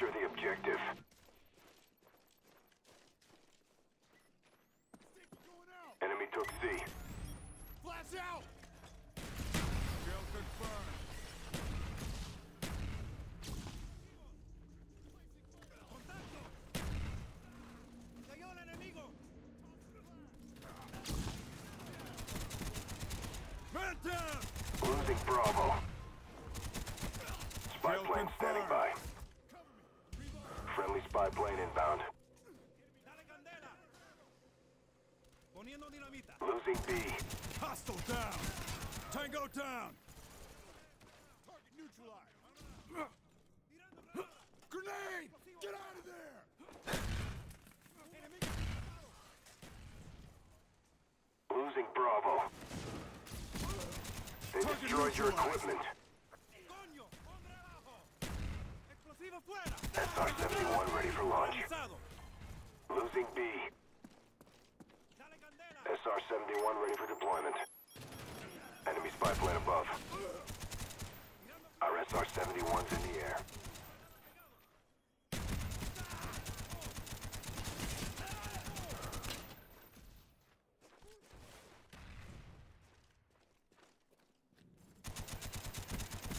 Capture the objective. Enemy took C. Flash out! Kill confirmed. ¡Cayó el enemigo! Man down! Losing Bravo. Spy plane standing by. Friendly spy plane inbound. ¡Dale candela! Poniendo dinamita. Losing B. Hostile down! Tango down! Target neutralized! Grenade! Get out of there! Losing Bravo. They Target destroyed your equipment. ¡Coño! ¡Hombre abajo! ¡Explosivo fuera! SR-71 for launch. Losing B. SR-71 ready for deployment. Enemy spy plane above. Our SR-71's in the air.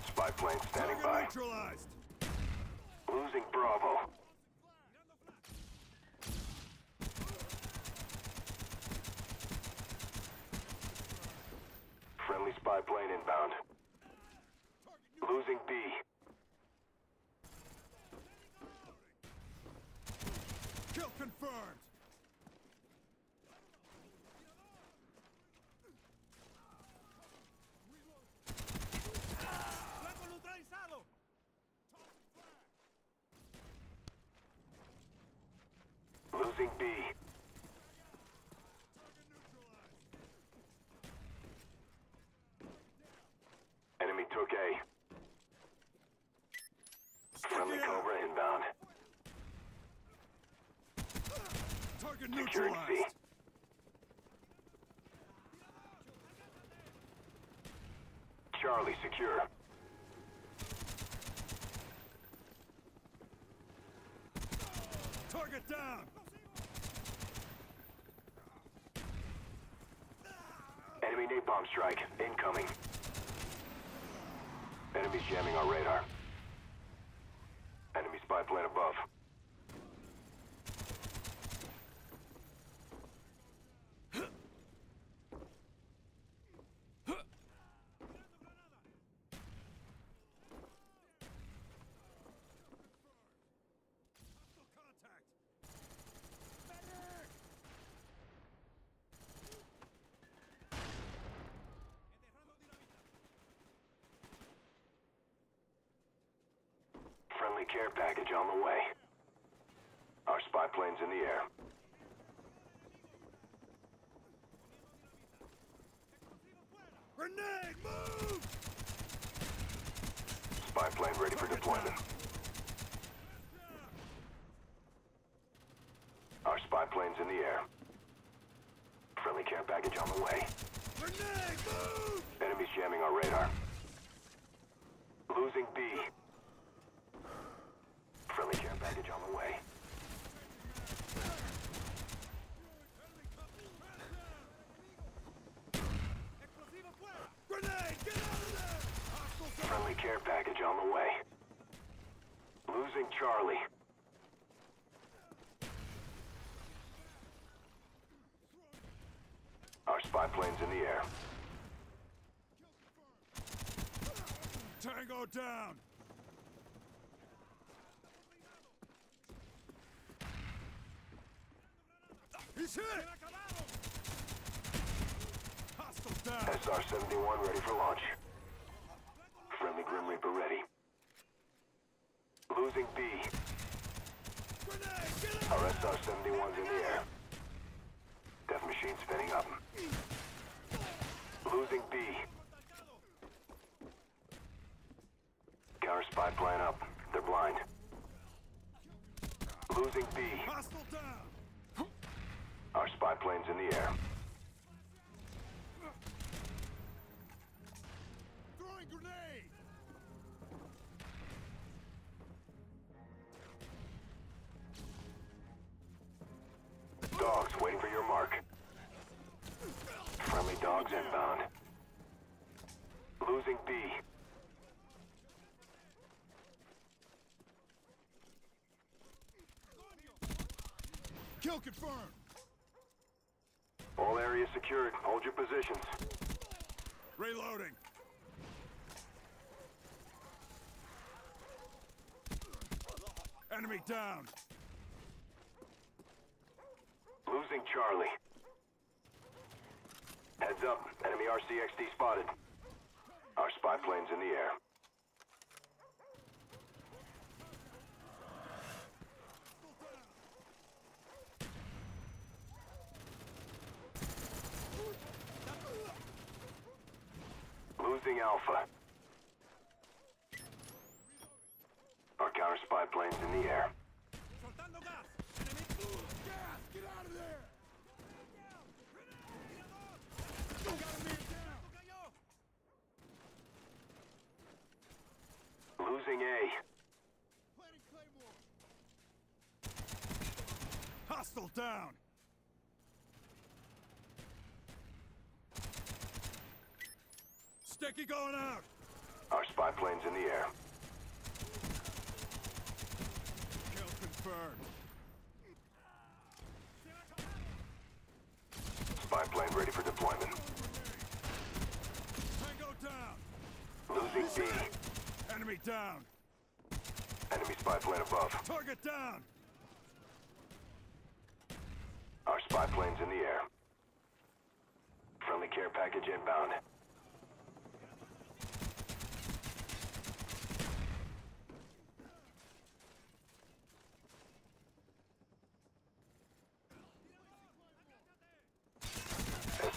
Spy plane standing by. Losing Bravo. Friendly spy plane inbound. Losing B. Kill confirmed! ¡Flanco neutralizado! Losing B. Enemy took A. Friendly Stick it out. Cobra inbound. Target Securing! Charlie secure. Target down! Enemy napalm strike incoming. Enemy's jamming our radar. Enemy spy plane above. Friendly care package on the way. Our spy plane's in the air. Grenade, move! Spy plane ready for deployment. Our spy plane's in the air. Friendly care package on the way. Grenade, move! Enemy's jamming our radar. Losing B. Package on the way. Friendly care package on the way. Losing Charlie. Our spy plane's in the air. Tango down! He's hit! Hostile down! SR-71 ready for launch. Friendly Grim Reaper ready. Losing B. Grenade, get out! Our SR-71's in the air. Death machine spinning up. Losing B. Counter spy plane up. They're blind. Losing B. Hostile down! Kill confirmed. All areas secured. Hold your positions. Reloading. Enemy down. Losing Charlie. Heads up. Enemy RCXD spotted. Our spy plane's in the air. Losing Alpha. Our counter spy plane's in the air. Losing A. Hostile down. Sticky going out. Our spy plane's in the air. Kill confirmed. Spy plane ready for deployment. Tango down. Losing B. Enemy down. Enemy spy plane above. Target down. Our spy plane's in the air. Friendly care package inbound.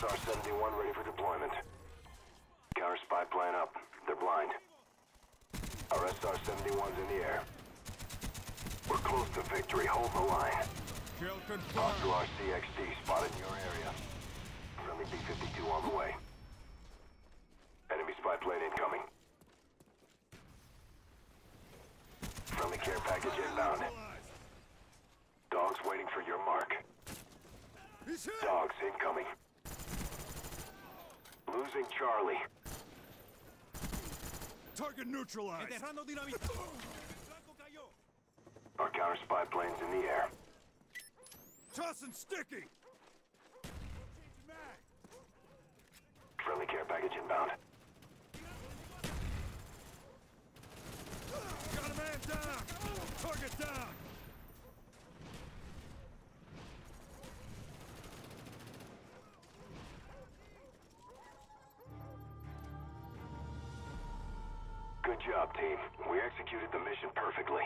SR-71 ready for deployment. Counter spy plane up. They're blind. Our SR-71's in the air. We're close to victory. Hold the line. To confirmed. our CXD spotted in your area. Friendly B-52 on the way. Enemy spy plane incoming. Friendly care package inbound. Dogs waiting for your mark. Dogs incoming. Losing Charlie. Target neutralized. Our counter spy plane's in the air. Tossing sticky. Friendly care package inbound. Got a man down. Target down. Good job, team. We executed the mission perfectly.